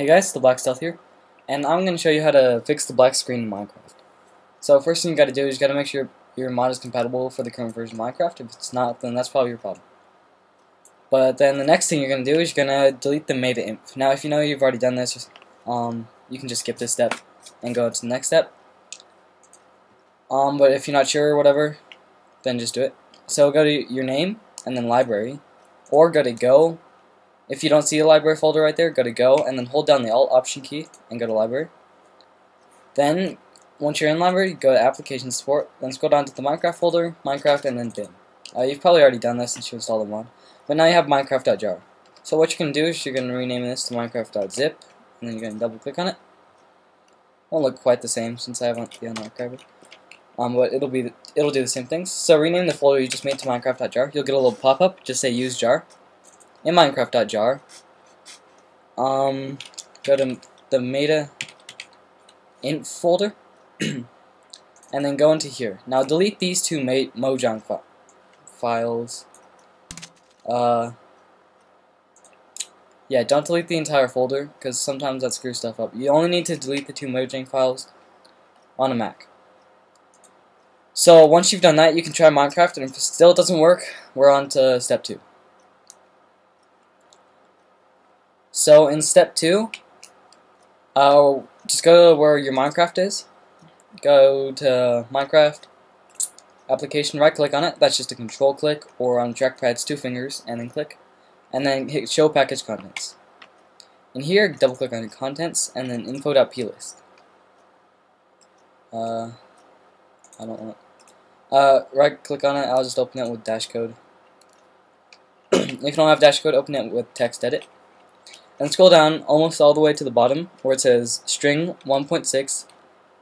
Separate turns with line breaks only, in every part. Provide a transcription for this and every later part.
Hey guys, the Black Stealth here, and I'm going to show you how to fix the black screen in Minecraft. So first thing you got to do is you got to make sure your mod is compatible for the current version of Minecraft. If it's not, then that's probably your problem. But then the next thing you're going to do is you're going to delete the META-INF. Now if you know you've already done this, um, you can just skip this step and go to the next step. Um, but if you're not sure or whatever, then just do it. So go to your name and then library, or go to go if you don't see a library folder right there, go to Go, and then hold down the Alt Option key and go to Library. Then, once you're in Library, go to Application Support, then scroll down to the Minecraft folder, Minecraft, and then bin. Uh, you've probably already done this since you installed the mod, but now you have Minecraft.jar. So what you're going to do is you're going to rename this to Minecraft.zip, and then you're going to double click on it. It won't look quite the same since I haven't the unarchived. Um, but it'll be it'll do the same things. So rename the folder you just made to Minecraft.jar. You'll get a little pop-up, just say use jar in Minecraft.jar. Um, go to the meta int folder, and then go into here. Now delete these two Mojang fi files. Uh, yeah, don't delete the entire folder, because sometimes that screws stuff up. You only need to delete the two Mojang files on a Mac. So once you've done that, you can try Minecraft, and if it still doesn't work, we're on to step two. So in step two, uh, just go to where your Minecraft is. Go to Minecraft application, right click on it. That's just a control click, or on trackpad's two fingers, and then click. And then hit show package contents. In here, double click on contents, and then info.plist. Uh, I don't want. Uh, right click on it. I'll just open it with Dashcode. if you don't have Dashcode, open it with TextEdit. And scroll down almost all the way to the bottom where it says string 1.6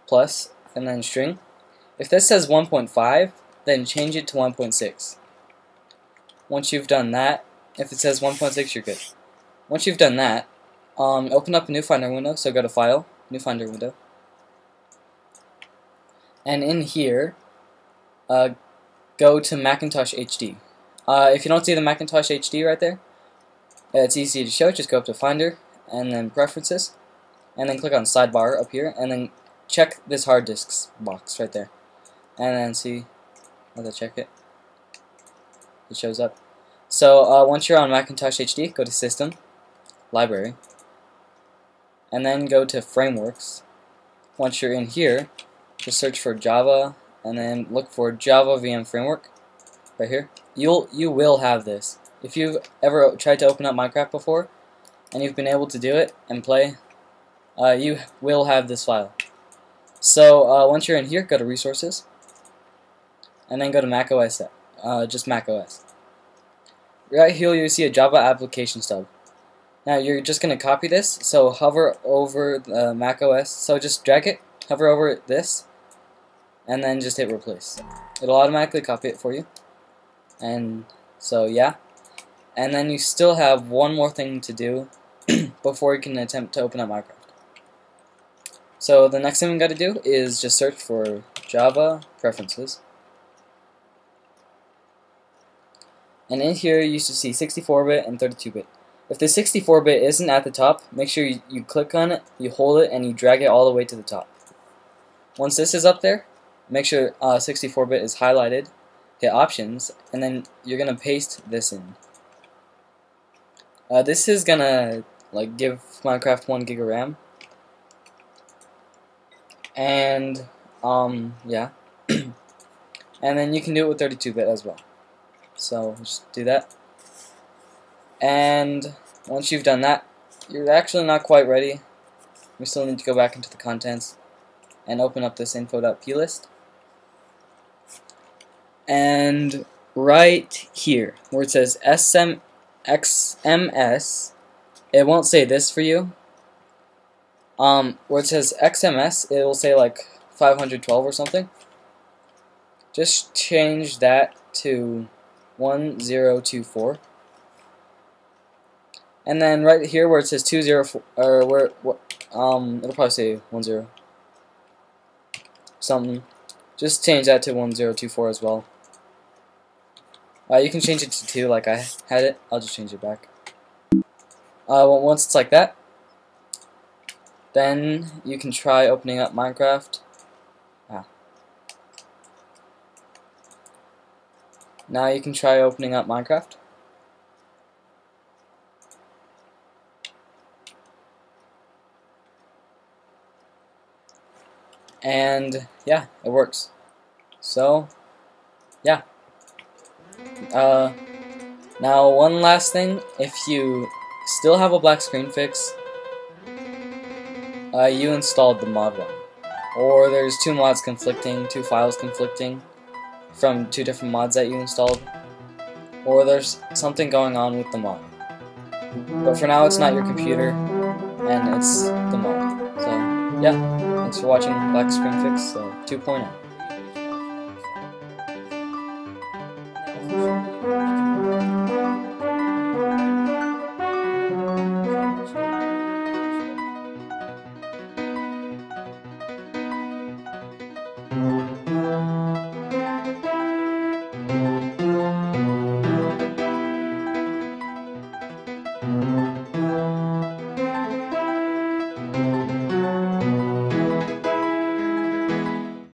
plus and then string. If this says 1.5, then change it to 1.6. Once you've done that, if it says 1.6, you're good. Once you've done that, um, open up a new Finder window. So go to File, New Finder window. And in here, uh, go to Macintosh HD. Uh, if you don't see the Macintosh HD right there, it's easy to show, just go up to Finder, and then Preferences, and then click on Sidebar up here, and then check this hard disks box right there. And then see, let's check it. It shows up. So uh, once you're on Macintosh HD, go to System, Library, and then go to Frameworks. Once you're in here, just search for Java, and then look for Java VM Framework, right here. You'll you will have this. If you've ever tried to open up Minecraft before, and you've been able to do it and play, uh, you will have this file. So uh, once you're in here, go to Resources, and then go to Mac OS, uh, just Mac OS. Right here you see a Java Application Stub. Now you're just going to copy this, so hover over the Mac OS, so just drag it, hover over this, and then just hit replace. It'll automatically copy it for you. And so yeah. And then you still have one more thing to do before you can attempt to open up Minecraft. So the next thing we got to do is just search for Java preferences. And in here you should see 64-bit and 32-bit. If the 64-bit isn't at the top, make sure you, you click on it, you hold it, and you drag it all the way to the top. Once this is up there, make sure 64-bit uh, is highlighted, hit options, and then you're going to paste this in. Uh, this is gonna like give Minecraft one gig of RAM, and um yeah, and then you can do it with 32-bit as well. So just do that, and once you've done that, you're actually not quite ready. We still need to go back into the contents and open up this info.plist. And right here, where it says SM XMS, it won't say this for you. Um, where it says XMS, it will say like 512 or something. Just change that to 1024. And then right here where it says 204, or where, what, um, it'll probably say 10 something. Just change that to 1024 as well. Uh, you can change it to 2 like I had it. I'll just change it back. Uh, well, once it's like that, Then you can try opening up Minecraft. Ah. Now you can try opening up Minecraft. And yeah, it works. So, yeah. Uh, now, one last thing. If you still have a black screen fix, uh, you installed the mod wrong. Or there's two mods conflicting, two files conflicting from two different mods that you installed. Or there's something going on with the mod. But for now, it's not your computer, and it's the mod. So, yeah. Thanks for watching Black Screen Fix uh, 2.0.